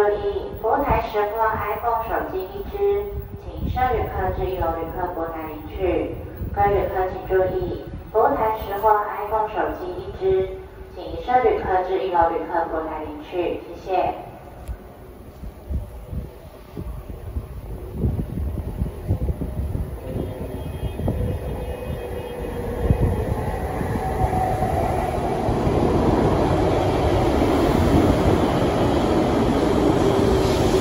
注意服务台识货 iphone 手机一只请剩旅客至一楼旅客服务台领取各位旅客请注意服务台识货 iphone 手机一只请剩旅客至一楼旅客服务台领取谢谢